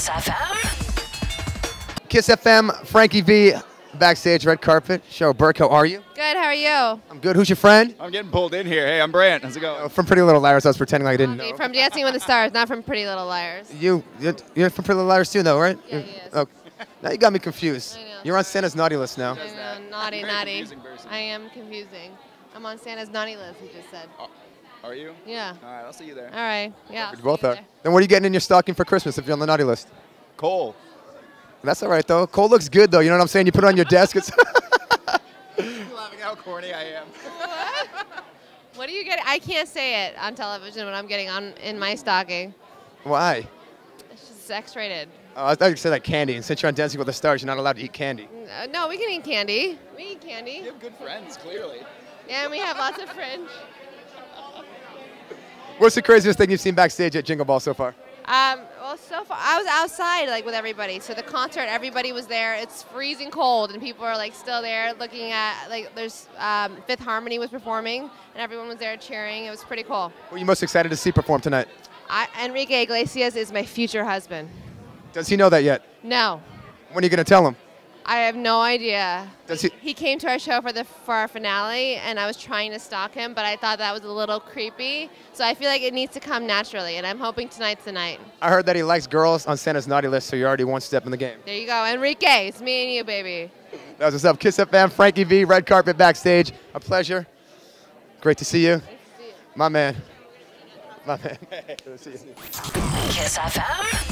KIIS FM. KIIS FM, Frankie V, backstage, red carpet. Cheryl Burke, how are you? Good, how are you? I'm good. Who's your friend? I'm getting pulled in here. Hey, I'm Brant. How's it going? Oh, from Pretty Little Liars. I was pretending like I didn't know. From Dancing with the Stars, not from Pretty Little Liars. You, you're, you're from Pretty Little Liars too, though, right? Yeah, You're- he is. Oh, now you got me confused. I know. You're on Santa's naughty list now. I know, naughty, Very naughty. I am confusing. I'm on Santa's naughty list, he just said. Oh. Are you? Yeah. All right, I'll see you there. All right. Yeah. I'll You see both you are. there. Then what are you getting in your stocking for Christmas if you're on the naughty list? Coal. That's all right, though. Coal looks good, though. You know what I'm saying? You put it on your desk. It's laughing how corny I am. What do you get? I can't say it on television when I'm getting on in my stocking. Why? It's just X-rated. Oh, I thought you said like candy. And since you're on Dancing with the Stars, you're not allowed to eat candy. Uh, no, we can eat candy. We eat candy. You have good friends, clearly. Yeah, and we have lots of fringe. What's the craziest thing you've seen backstage at Jingle Ball so far? Um, well, so far I was outside like with everybody. So the concert, everybody was there. It's freezing cold, and people are like still there looking at like there's um, Fifth Harmony was performing, and everyone was there cheering. It was pretty cool. What are you most excited to see perform tonight? I, Enrique Iglesias is my future husband. Does he know that yet? No, When are you going to tell him? I have no idea. Does he? He came to our show for the for our finale, and I was trying to stalk him, but I thought that was a little creepy. So I feel like it needs to come naturally, and I'm hoping tonight's the night. I heard that he likes girls on Santa's naughty list, so you're already one step in the game. There you go, Enrique. It's me and you, baby. That was what's up. KIIS FM, Frankie V, red carpet backstage. A pleasure. Great to see you. To see you. My man. My man. Good to see you. KIIS FM.